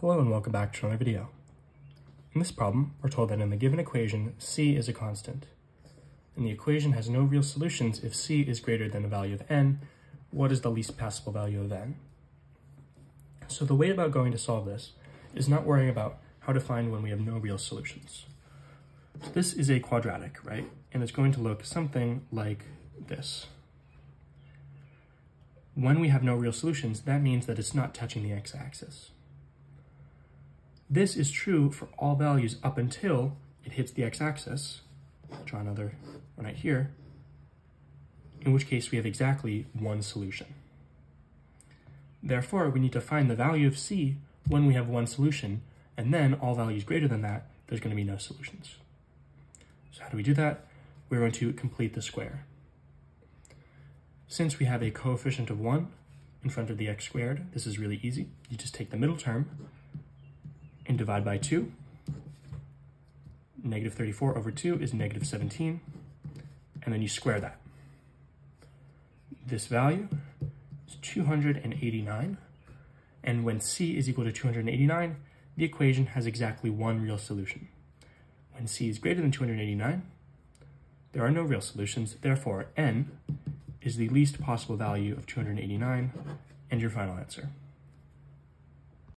Hello and welcome back to another video. In this problem, we're told that in the given equation, c is a constant. And the equation has no real solutions if c is greater than the value of n, what is the least passable value of n? So the way about going to solve this is not worrying about how to find when we have no real solutions. So this is a quadratic, right? And it's going to look something like this. When we have no real solutions, that means that it's not touching the x-axis. This is true for all values up until it hits the x-axis. Draw another one right here, in which case we have exactly one solution. Therefore, we need to find the value of c when we have one solution, and then all values greater than that, there's going to be no solutions. So how do we do that? We're going to complete the square. Since we have a coefficient of 1 in front of the x squared, this is really easy. You just take the middle term, and divide by 2. Negative 34 over 2 is negative 17, and then you square that. This value is 289, and when c is equal to 289, the equation has exactly one real solution. When c is greater than 289, there are no real solutions, therefore n is the least possible value of 289, and your final answer.